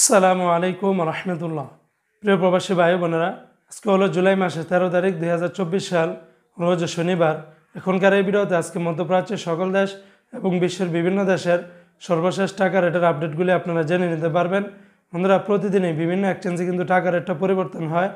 আসসালামু আলাইকুম রহমতুল্লাহ। প্রিয় প্রবাসী ভাই বোনেরা, আজকে হলো জুলাই মাসের তেরো তারিখ দুই হাজার চব্বিশ সাল, রোজ শনিবার। এখনকার এই ভিডিওতে আজকে মধ্যপ্রাচ্যের সকল দেশ এবং বিশ্বের বিভিন্ন দেশের সর্বশেষ টাকা রেটের আপডেটগুলি আপনারা জেনে নিতে পারবেন। বন্ধুরা প্রতিদিনই বিভিন্ন এক্সচেঞ্জে কিন্তু টাকা রেটটা পরিবর্তন হয়।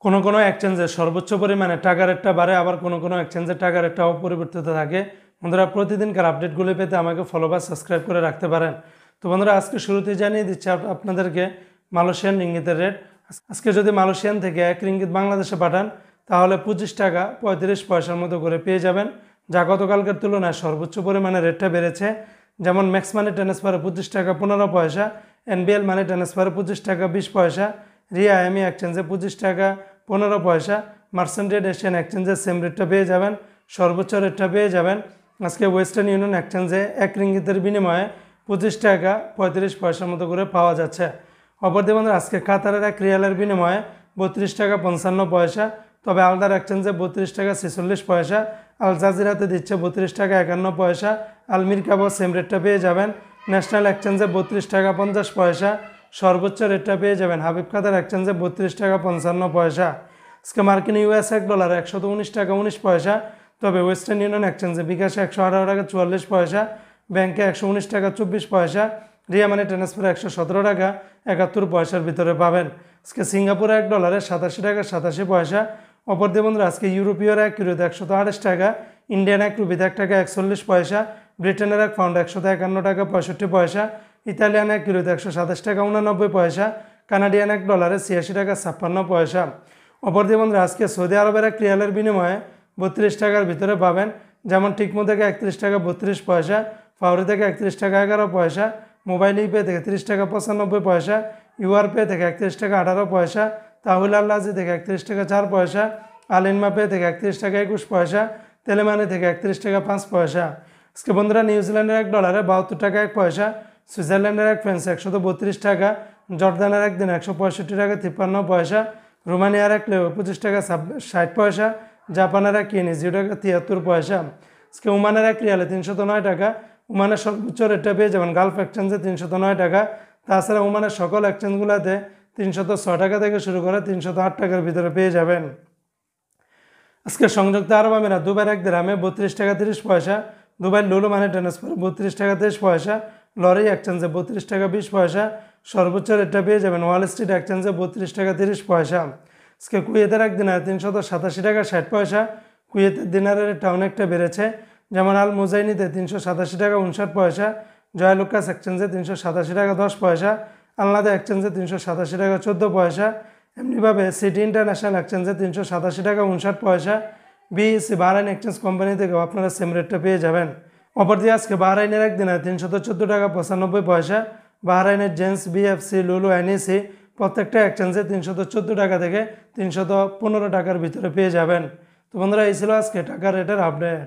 কোন- কোনো এক্সচেঞ্জে সর্বোচ্চ পরিমাণে টাকা রেটটা বাড়ে, আবার কোনো কোনো এক্সচেঞ্জের টাকা রেটটা অপরিবর্তিত থাকে। বন্ধুরা, প্রতিদিনকার আপডেটগুলি পেতে আমাকে ফলো বা সাবস্ক্রাইব করে রাখতে পারেন। তো বন্ধুরা, আজকে শুরুতে জানিয়ে দিচ্ছি আপ- আপনাদেরকে মালয়েশিয়ান রিঙ্গিতের রেট। আজকে যদি মালয়েশিয়ান থেকে এক রিঙ্গিত বাংলাদেশে পাঠান, তাহলে পঁচিশ টাকা পঁয়ত্রিশ পয়সার মতো করে পেয়ে যাবেন, যা গতকালকের তুলনায় সর্বোচ্চ পরিমাণে রেটটা বেড়েছে। যেমন ম্যাক্স মানি ট্রান্সফারে পঁচিশ টাকা পনেরো পয়সা, এনবিএল মানি ট্রান্সফারে পঁচিশ টাকা বিশ পয়সা, রিয়া এমি এক্সচেঞ্জে পঁচিশ টাকা পনেরো পয়সা মার্সেন্টেড এশিয়ান এক্সচেঞ্জে সেম রেটটা পেয়ে যাবেন, সর্বোচ্চ রেটটা পেয়ে যাবেন। আজকে ওয়েস্টার্ন ইউনিয়ন এক্সচেঞ্জে এক রিঙ্গিতের বিনিময়ে পঁচিশ টাকা, পঁয়ত্রিশ পয়সার মতো করে পাওয়া যাচ্ছে। অপরদি বন্ধুরা, আজকে কাতারের এক রিয়ালের বিনিময়ে বত্রিশ টাকা পঞ্চান্ন পয়সা, তবে আলদার এক্সচেঞ্জে বত্রিশ টাকা ছেচল্লিশ পয়সা, আল জাজিরাতে দিচ্ছে বত্রিশ টাকা একান্ন পয়সা আলমির কাবো সেম রেটটা পেয়ে যাবেন। ন্যাশনাল এক্সচেঞ্জে বত্রিশ টাকা পঞ্চাশ পয়সা, সর্বোচ্চ রেটটা পেয়ে যাবেন হাবিব কাতার এক্সচেঞ্জে বত্রিশ টাকা পঞ্চান্ন পয়সা। আজকে মার্কিন ইউএস এক ডলার একশত উনিশ টাকা উনিশ পয়সা, তবে ওয়েস্টার্ন ইউনিয়ন এক্সচেঞ্জে বিকাশে একশো আঠারো টাকা চুয়াল্লিশ পয়সা ব্যাংকে একশো উনিশ টাকা, চব্বিশ পয়সা, রিয়া মানি ট্রান্সফার একশো সতেরো টাকা, একাত্তর পয়সার ভিতরে পাবেন। আজকে সিঙ্গাপুরে এক ডলারে সাতাশি টাকা, সাতাশি পয়সা। অপর বন্ধুরা, আজকে ইউরোপীয় এক ইউরোতে একশত আঠাশ টাকা, ইন্ডিয়ান এক রুপিতে এক টাকা, একচল্লিশ পয়সা। ব্রিটেনের এক পাউন্ড একশত একান্ন টাকা, পঁয়ষট্টি পয়সা। ইতালিয়ান এক ইউরোতে একশো সাতাশ টাকা, উনানব্বই পয়সা। কানাডিয়ান এক ডলারে ছিয়াশি টাকা, ছাপ্পান্ন পয়সা। অপর বন্ধুরা, আজকে সৌদি আরবের এক রিয়ালের বিনিময়ে বত্রিশ টাকার ভিতরে পাবেন। যেমন থেকে একত্রিশ টাকা, বত্রিশ পয়সা। ফাউরি থেকে একত্রিশ টাকা এগারো পয়সা, মোবাইল ইপে থেকে তিরিশ টাকা পঁচানব্বই পয়সা ইউআর পে থেকে একত্রিশ টাকা আঠারো পয়সা, তাহুল আল্লাজি থেকে একত্রিশ টাকা চার পয়সা আলিনমা পে থেকে একত্রিশ টাকা একুশ পয়সা, তেলেমানি থেকে একত্রিশ টাকা পাঁচ পয়সা। আজকে বন্ধুরা নিউজিল্যান্ডের এক ডলারে বাহাত্তর টাকা এক পয়সা, সুইজারল্যান্ডের এক ফ্রেন্স একশত বত্রিশ টাকা, জর্দানের একদিন একশো পঁয়ষট্টি টাকা তিপ্পান্ন পয়সা, রোমানিয়ার এক লেও পঁচিশ টাকা ষাট পয়সা, জাপানের এক ইয়েন জিরো টাকা তিয়াত্তর পয়সা। আজকে ওমানের এক রিয়ালে তিনশত নয় টাকা ওমানের সর্বোচ্চ রেটটা পেয়ে যাবেন গালফ এক্সচেঞ্জে তিনশত নয় টাকা, তাছাড়া ওমানের সকল এক্সচেঞ্জগুলোতে তিনশত ছয় টাকা থেকে শুরু করে তিনশত আট টাকার ভিতরে পেয়ে যাবেন। আজকে সংযুক্ত আরব আমিরাত দুবার এক গ্রামে বত্রিশ টাকা তিরিশ পয়সা, দুবাই লুলু মানে ট্রান্সফার, বত্রিশ টাকা তিরিশ পয়সা, লরি এক্সচেঞ্জে বত্রিশ টাকা বিশ পয়সা, সর্বোচ্চ রেটটা পেয়ে যাবেন ওয়াল স্ট্রিট এক্সচেঞ্জে বত্রিশ টাকা তিরিশ পয়সা। আজকে কুয়েতের এক দিনার তিনশত সাতাশি টাকা ষাট পয়সা, কুয়েতের দিনারের রেটটা অনেকটা বেড়েছে। যেমন আল মুজাইনিতে তিনশো সাতাশি টাকা, উনষাট পয়সা জয়লুকাস এক্সচেঞ্জে তিনশো সাতাশি টাকা, দশ পয়সা আলনাদা এক্সচেঞ্জে তিনশো সাতাশি টাকা, চোদ্দ পয়সা, এমনিভাবে সিটি ইন্টারন্যাশনাল এক্সচেঞ্জে তিনশো সাতাশি টাকা, উনষাট পয়সা বিএসসি বাহরাইন এক্সচেঞ্জ কোম্পানি থেকেও আপনারা সেম রেটটা পেয়ে যাবেন। অপর দিয়ে আজকে বাহরাইনের একদিনে তিনশত চোদ্দ টাকা, পঁচানব্বই পয়সা, বাহরাইনের জেন্স বিএফসি, লুলু, এনইসি প্রত্যেকটা এক্সচেঞ্জে তিনশত চোদ্দ টাকা থেকে তিনশত পনেরো টাকার ভিতরে পেয়ে যাবেন। তো বন্ধুরা, এই ছিল আজকে টাকার রেটের আপডেট